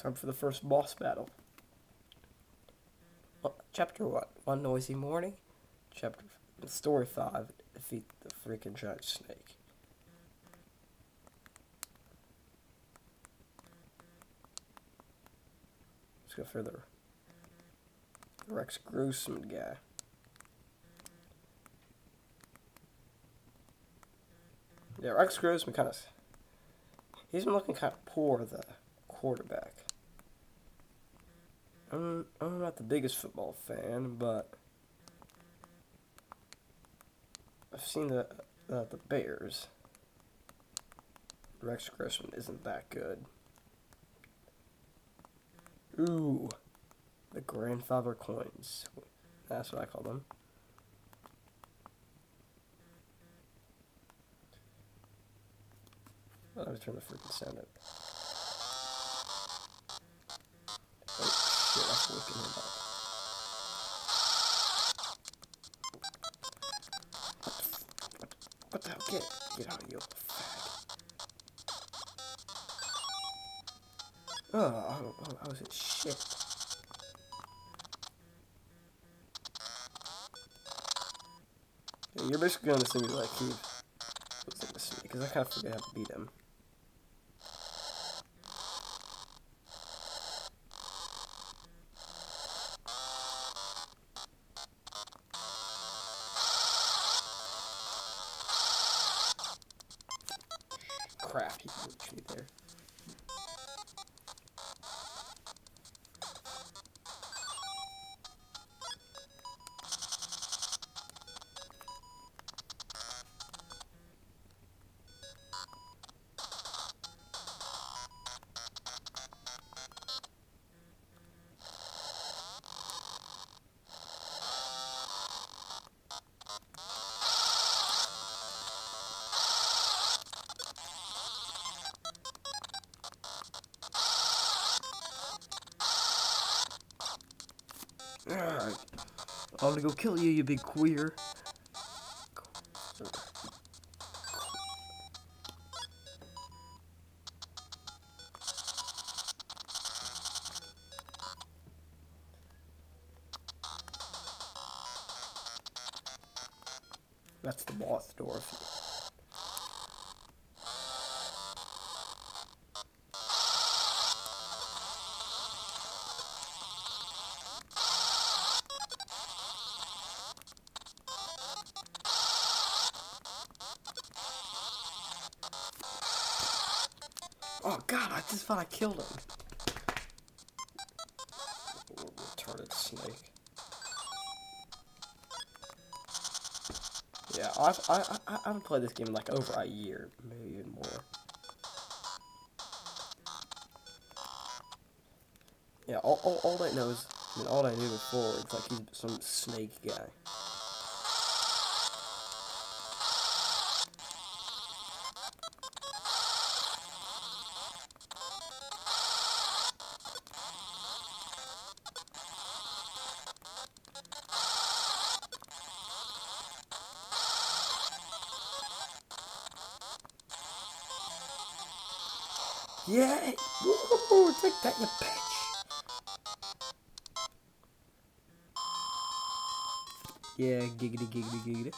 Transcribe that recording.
Time for the first boss battle. Well, chapter 1, One noisy morning. Chapter story five. Defeat the freaking giant snake. Let's go further. Rex Grossman guy. Yeah, Rex Grossman kind of. He's been looking kind of poor, the quarterback. I'm, I'm not the biggest football fan, but I've seen the uh, the Bears. Rex Grossman isn't that good. Ooh, the grandfather coins. That's what I call them. Me turn the freaking sound up. Him up. What, the hell? Get, get out of here, fag. Oh, oh, oh, was in shit. Yeah, you're basically gonna see me like he was like this because I kind of forget how to beat him. Crap, he reached me there. I'm gonna go kill you, you big queer. That's the boss door. Oh god, I just thought I killed him. Retarded snake. Yeah, I've, I, I, I haven't played this game in like over a year, maybe even more. Yeah, all, all, all know is, I mean, all I knew before, it's like he's some snake guy. Yeah! Woo! Take that, you bitch! Yeah, giggity, giggity, giggity.